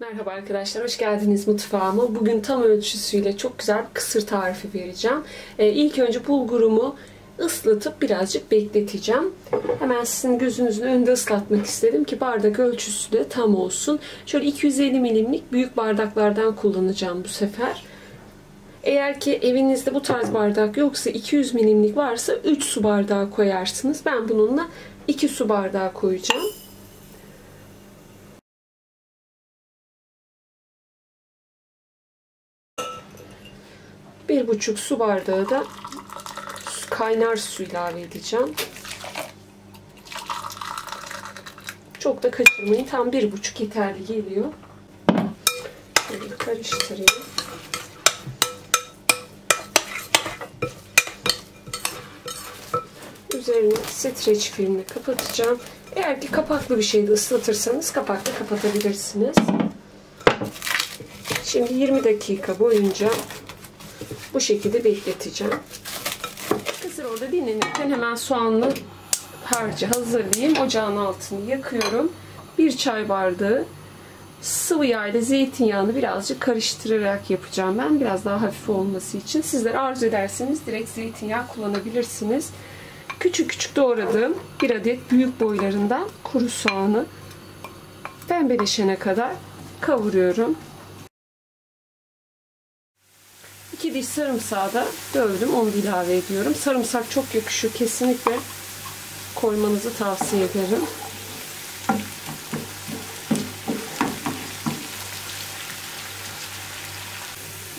Merhaba arkadaşlar, hoş geldiniz mutfağıma. Bugün tam ölçüsüyle çok güzel bir kısır tarifi vereceğim. Ee, ilk önce bulgurumu ıslatıp birazcık bekleteceğim. Hemen sizin gözünüzün önünde ıslatmak istedim ki bardak ölçüsü de tam olsun. Şöyle 250 milimlik büyük bardaklardan kullanacağım bu sefer. Eğer ki evinizde bu tarz bardak yoksa 200 milimlik varsa 3 su bardağı koyarsınız. Ben bununla 2 su bardağı koyacağım. Bir buçuk su bardağı da kaynar su ilave edeceğim. Çok da kaçırmayın. Tam bir buçuk yeterli geliyor. Şöyle karıştırayım. Üzerine streç filmle kapatacağım. Eğer ki kapaklı bir şeyde ıslatırsanız kapakla kapatabilirsiniz. Şimdi 20 dakika boyunca bu şekilde bekleteceğim. Kısır orada dinlenirken hemen soğanlı harcı hazırlayayım. Ocağın altını yakıyorum. Bir çay bardağı sıvı yağ ile zeytinyağını birazcık karıştırarak yapacağım ben. Biraz daha hafif olması için. Sizler arzu ederseniz direkt zeytinyağı kullanabilirsiniz. Küçük küçük doğradığım bir adet büyük boylarından kuru soğanı pembeleşene kadar kavuruyorum. 2 diş sarımsağı da dövdüm. Onu da ilave ediyorum. Sarımsak çok yakışıyor. Kesinlikle koymanızı tavsiye ederim.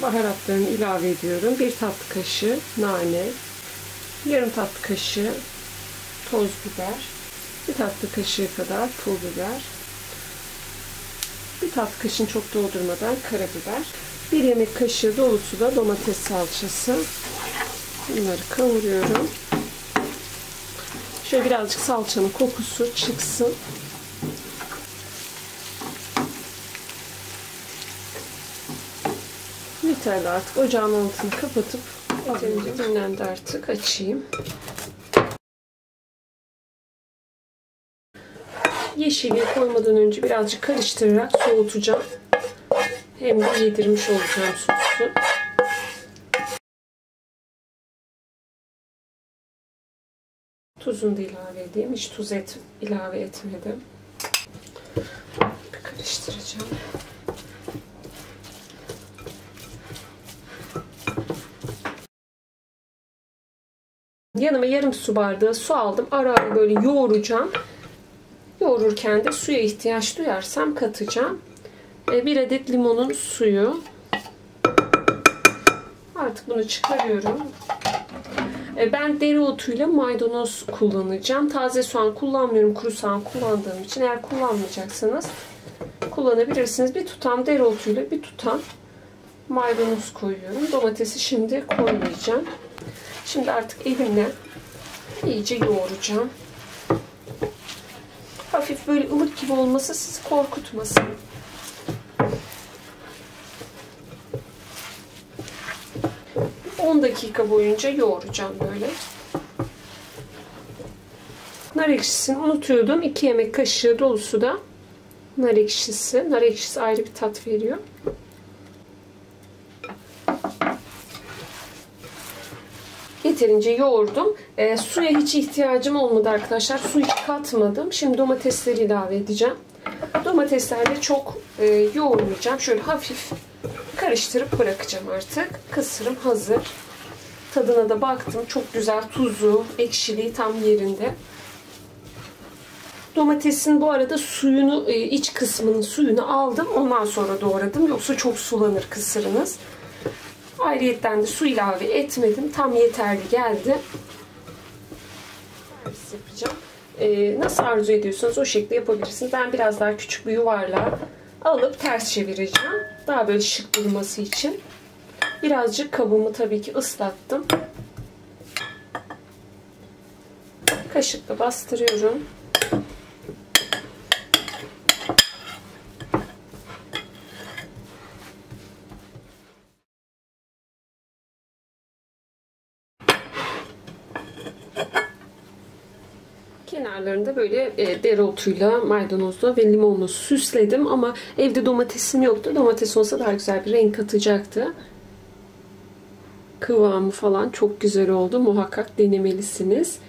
Baharatlarını ilave ediyorum. Bir tatlı kaşığı nane, yarım tatlı kaşığı toz biber, bir tatlı kaşığı kadar pul biber, bir tatlı kaşığını çok doldurmadan karabiber, bir yemek kaşığı dolusu da domates salçası. Bunları kavuruyorum. Şöyle birazcık salçanın kokusu çıksın. Yeterli artık. Ocağın altını kapatıp yeterince dinlendi artık. Açayım. Yeşilliği koymadan önce birazcık karıştırarak soğutacağım. Hem de yedirmiş olacağım sosu. Tuzunu da ilave edeyim. Hiç tuz et, ilave etmedim. Karıştıracağım. Yanıma yarım su bardağı su aldım. Ara ara böyle yoğuracağım. Yoğururken de suya ihtiyaç duyarsam katacağım. E, bir adet limonun suyu. Artık bunu çıkarıyorum. E, ben dereotuyla maydanoz kullanacağım. Taze soğan kullanmıyorum. Kuru soğan kullandığım için. Eğer kullanmayacaksanız kullanabilirsiniz. Bir tutam dereotuyla bir tutam maydanoz koyuyorum. Domatesi şimdi koymayacağım. Şimdi artık elimle iyice yoğuracağım. Hafif böyle ılık gibi olması sizi korkutmasın. 10 dakika boyunca yoğuracağım böyle. Nar ekşisini unutuyordum. 2 yemek kaşığı dolusu da nar ekşisi. Nar ekşisi ayrı bir tat veriyor. Yeterince yoğurdum. E, suya hiç ihtiyacım olmadı arkadaşlar. Su hiç katmadım. Şimdi domatesleri ilave edeceğim. Domateslerle çok e, yoğurmayacağım. Şöyle hafif karıştırıp bırakacağım artık. Kısırım hazır. Tadına da baktım. Çok güzel tuzu, ekşiliği tam yerinde. Domatesin bu arada suyunu, e, iç kısmının suyunu aldım. Ondan sonra doğradım. Yoksa çok sulanır kısırınız. Ayrıyetten de su ilave etmedim. Tam yeterli geldi. Yapacağım. Ee, nasıl arzu ediyorsanız o şekilde yapabilirsiniz. Ben biraz daha küçük bir yuvarlağa alıp ters çevireceğim. Daha böyle şık durması için. Birazcık kabımı tabii ki ıslattım. Kaşıkla bastırıyorum. Kenarlarında böyle e, dereotuyla, maydanozla ve limonla süsledim ama evde domatesim yoktu. Domates olsa daha güzel bir renk katacaktı. Kıvamı falan çok güzel oldu. Muhakkak denemelisiniz.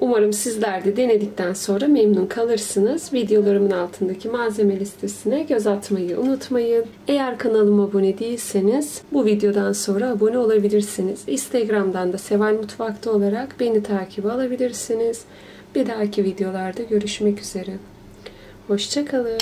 Umarım sizler de denedikten sonra memnun kalırsınız. Videolarımın altındaki malzeme listesine göz atmayı unutmayın. Eğer kanalıma abone değilseniz bu videodan sonra abone olabilirsiniz. Instagram'dan da Seval Mutfak'ta olarak beni takip alabilirsiniz. Bir dahaki videolarda görüşmek üzere. Hoşçakalın.